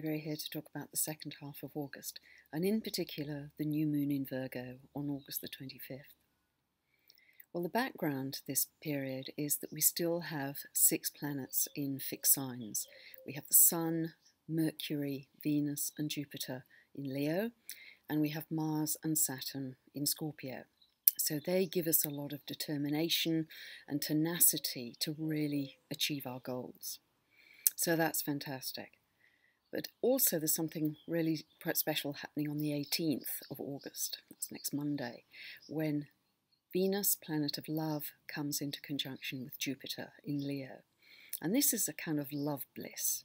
Gregory here to talk about the second half of August, and in particular the new moon in Virgo on August the 25th. Well, the background to this period is that we still have six planets in fixed signs. We have the Sun, Mercury, Venus, and Jupiter in Leo, and we have Mars and Saturn in Scorpio. So they give us a lot of determination and tenacity to really achieve our goals. So that's fantastic. But also, there's something really quite special happening on the 18th of August, that's next Monday, when Venus, planet of love, comes into conjunction with Jupiter in Leo. And this is a kind of love bliss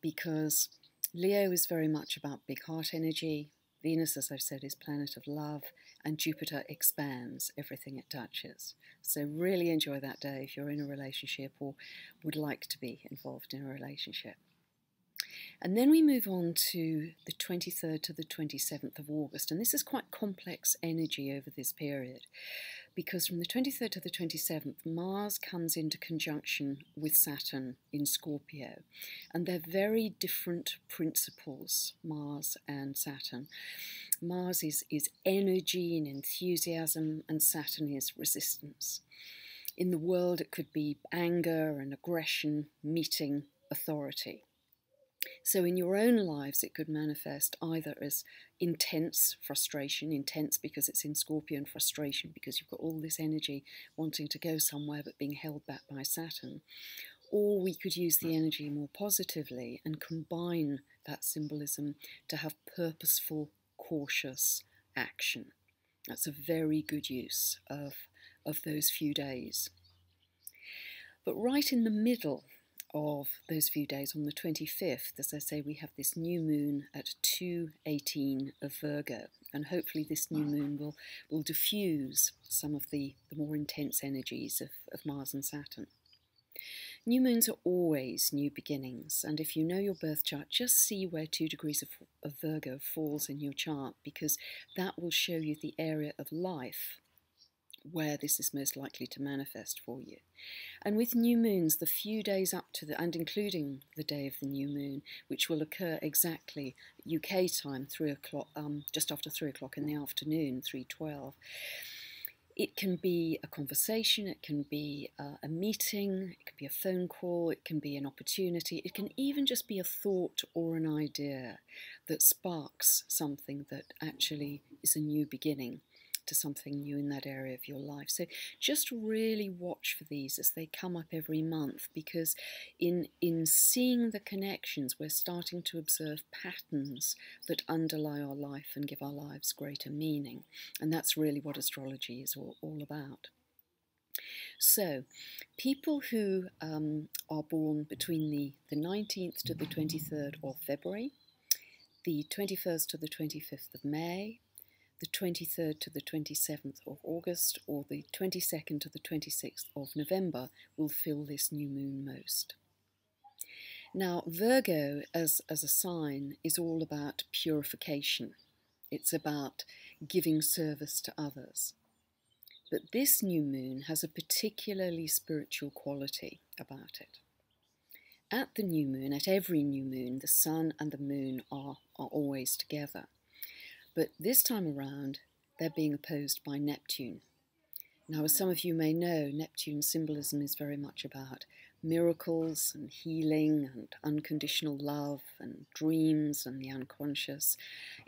because Leo is very much about big heart energy. Venus, as I've said, is planet of love, and Jupiter expands everything it touches. So, really enjoy that day if you're in a relationship or would like to be involved in a relationship. And then we move on to the 23rd to the 27th of August, and this is quite complex energy over this period because from the 23rd to the 27th, Mars comes into conjunction with Saturn in Scorpio, and they're very different principles, Mars and Saturn. Mars is, is energy and enthusiasm, and Saturn is resistance. In the world, it could be anger and aggression meeting authority. So, in your own lives, it could manifest either as intense frustration, intense because it's in Scorpion frustration because you've got all this energy wanting to go somewhere but being held back by Saturn. Or we could use the energy more positively and combine that symbolism to have purposeful, cautious action. That's a very good use of, of those few days. But right in the middle of those few days, on the 25th, as I say, we have this new moon at 2.18 of Virgo, and hopefully this new moon will, will diffuse some of the, the more intense energies of, of Mars and Saturn. New moons are always new beginnings, and if you know your birth chart, just see where 2 degrees of, of Virgo falls in your chart because that will show you the area of life where this is most likely to manifest for you. And with new moons, the few days up to the, and including the day of the new moon, which will occur exactly UK time, three o'clock, um, just after three o'clock in the afternoon, three twelve. It can be a conversation, it can be uh, a meeting, it can be a phone call, it can be an opportunity, it can even just be a thought or an idea that sparks something that actually is a new beginning to something new in that area of your life. So just really watch for these as they come up every month because in in seeing the connections we're starting to observe patterns that underlie our life and give our lives greater meaning. And that's really what astrology is all, all about. So, people who um, are born between the, the 19th to the 23rd of February, the 21st to the 25th of May, the 23rd to the 27th of August or the 22nd to the 26th of November will fill this new moon most. Now, Virgo as, as a sign is all about purification. It's about giving service to others. But this new moon has a particularly spiritual quality about it. At the new moon, at every new moon, the sun and the moon are, are always together. But this time around, they're being opposed by Neptune. Now, as some of you may know, Neptune symbolism is very much about miracles and healing and unconditional love and dreams and the unconscious.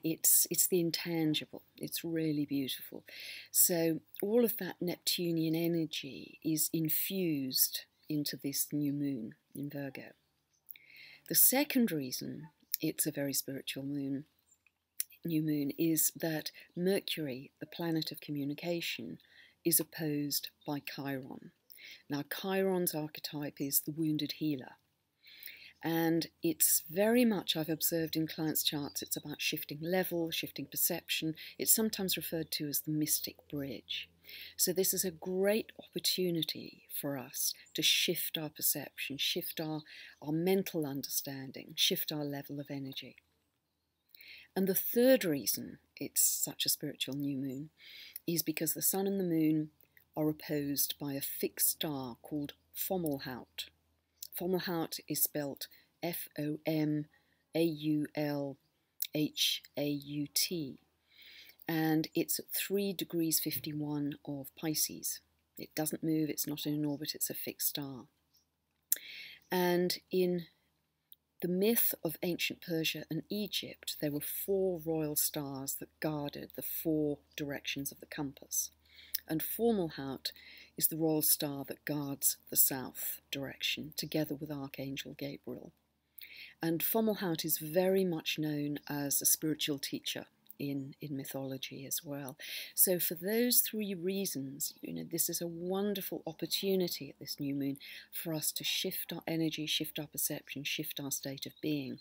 It's, it's the intangible. It's really beautiful. So, all of that Neptunian energy is infused into this new moon in Virgo. The second reason it's a very spiritual moon new moon is that Mercury, the planet of communication, is opposed by Chiron. Now, Chiron's archetype is the wounded healer. And it's very much, I've observed in clients' charts, it's about shifting level, shifting perception. It's sometimes referred to as the mystic bridge. So, this is a great opportunity for us to shift our perception, shift our, our mental understanding, shift our level of energy. And the third reason it's such a spiritual new moon is because the sun and the moon are opposed by a fixed star called Fomalhaut. Fomalhaut is spelt F O M A U L H A U T, and it's at 3 degrees 51 of Pisces. It doesn't move, it's not in an orbit, it's a fixed star. And in the myth of ancient Persia and Egypt, there were four royal stars that guarded the four directions of the compass. And Fomalhaut is the royal star that guards the south direction, together with Archangel Gabriel. And Fomalhaut is very much known as a spiritual teacher in, in mythology as well. So for those three reasons, you know, this is a wonderful opportunity at this new moon for us to shift our energy, shift our perception, shift our state of being.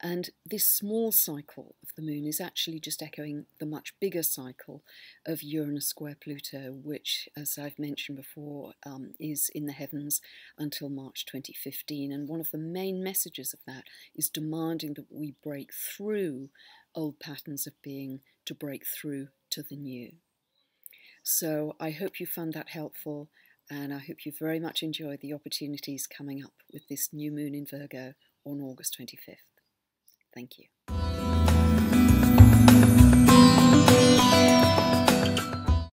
And this small cycle of the moon is actually just echoing the much bigger cycle of Uranus square Pluto, which, as I've mentioned before, um, is in the heavens until March 2015. And one of the main messages of that is demanding that we break through old patterns of being to break through to the new. So I hope you found that helpful, and I hope you very much enjoyed the opportunities coming up with this new moon in Virgo on August 25th. Thank you.